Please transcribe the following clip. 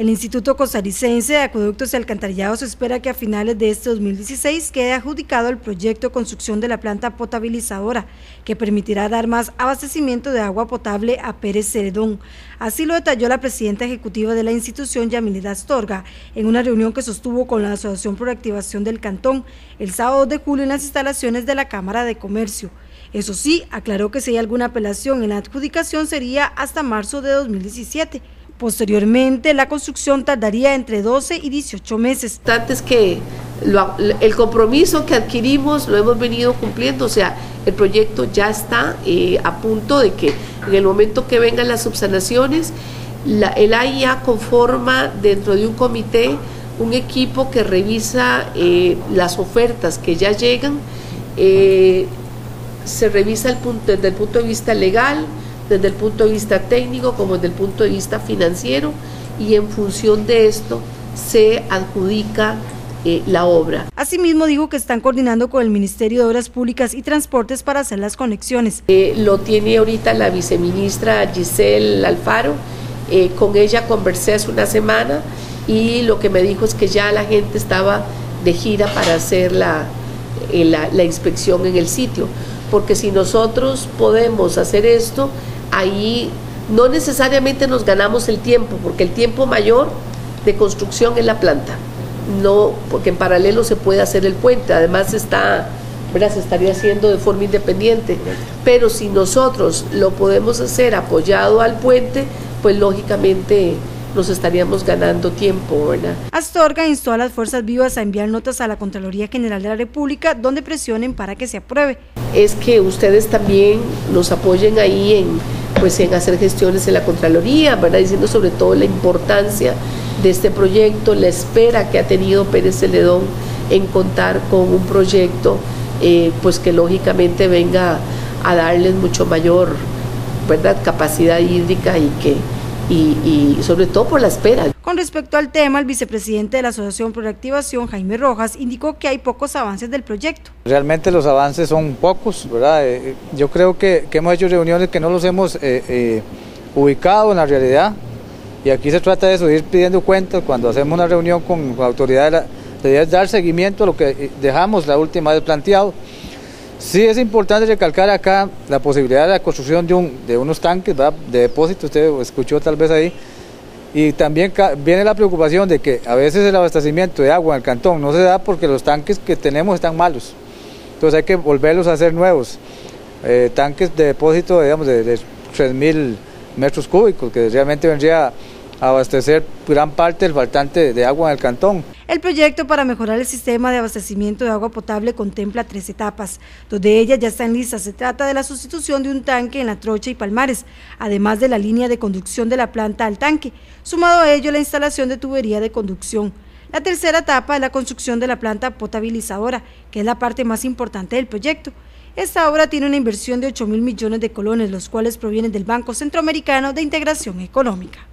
El Instituto Costarricense de Acueductos y Alcantarillados espera que a finales de este 2016 quede adjudicado el proyecto de construcción de la planta potabilizadora, que permitirá dar más abastecimiento de agua potable a Pérez Ceredón. Así lo detalló la presidenta ejecutiva de la institución, Yamilida Astorga, en una reunión que sostuvo con la Asociación por Activación del Cantón el sábado de julio en las instalaciones de la Cámara de Comercio. Eso sí, aclaró que si hay alguna apelación en la adjudicación sería hasta marzo de 2017. Posteriormente, la construcción tardaría entre 12 y 18 meses. Antes que el compromiso que adquirimos lo hemos venido cumpliendo, o sea, el proyecto ya está eh, a punto de que en el momento que vengan las subsanaciones, el AIA conforma dentro de un comité un equipo que revisa eh, las ofertas que ya llegan, eh, se revisa el punto, desde el punto de vista legal, desde el punto de vista técnico como desde el punto de vista financiero y en función de esto se adjudica eh, la obra. Asimismo dijo que están coordinando con el Ministerio de Obras Públicas y Transportes para hacer las conexiones. Eh, lo tiene ahorita la viceministra Giselle Alfaro, eh, con ella conversé hace una semana y lo que me dijo es que ya la gente estaba de gira para hacer la, la inspección en el sitio, porque si nosotros podemos hacer esto, ahí no necesariamente nos ganamos el tiempo, porque el tiempo mayor de construcción es la planta. No, porque en paralelo se puede hacer el puente, además está, ¿verdad? se estaría haciendo de forma independiente. Pero si nosotros lo podemos hacer apoyado al puente, pues lógicamente nos estaríamos ganando tiempo, ¿verdad? Astorga instó a las fuerzas vivas a enviar notas a la Contraloría General de la República donde presionen para que se apruebe. Es que ustedes también nos apoyen ahí en pues en hacer gestiones en la Contraloría, ¿verdad? diciendo sobre todo la importancia de este proyecto, la espera que ha tenido Pérez Celedón en contar con un proyecto eh, pues que lógicamente venga a darles mucho mayor ¿verdad? capacidad hídrica y que y, sobre todo por la espera. Con respecto al tema, el vicepresidente de la Asociación por Reactivación, Jaime Rojas, indicó que hay pocos avances del proyecto. Realmente los avances son pocos, ¿verdad? Eh, yo creo que, hemos hecho reuniones que no los hemos eh, eh, ubicado en la realidad y aquí se trata de eso, pidiendo cuentas cuando hacemos una reunión con la autoridad, de dar seguimiento a lo que dejamos la última vez planteado. Sí es importante recalcar acá la posibilidad de la construcción de unos tanques de depósito, usted escuchó tal vez ahí, y también viene la preocupación de que a veces el abastecimiento de agua en el cantón no se da porque los tanques que tenemos están malos, entonces hay que volverlos a hacer nuevos, eh, tanques de depósito digamos de, de 3.000 metros cúbicos, que realmente vendría abastecer gran parte del faltante de agua en el cantón. El proyecto para mejorar el sistema de abastecimiento de agua potable contempla tres etapas, dos de ellas ya están listas. Se trata de la sustitución de un tanque en La Trocha y Palmares, además de la línea de conducción de la planta al tanque, sumado a ello la instalación de tubería de conducción. La tercera etapa es la construcción de la planta potabilizadora, que es la parte más importante del proyecto. Esta obra tiene una inversión de 8 mil millones de colones, los cuales provienen del Banco Centroamericano de Integración Económica.